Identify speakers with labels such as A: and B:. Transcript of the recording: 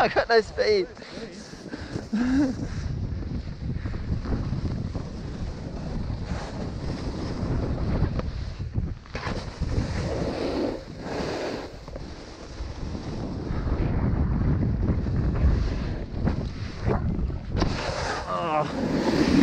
A: I got no speed. oh.